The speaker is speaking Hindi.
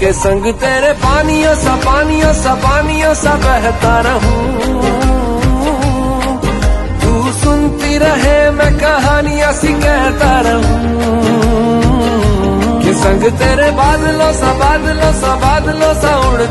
के संग तेरे पानियों सा पानियों सा पानियों सा बहता रहूँ। तू सुनती रहे, मैं कहानियाँ सी कहता रहूँ। के संग तेरे बादलों सा बादलों सा बादलों सा उड़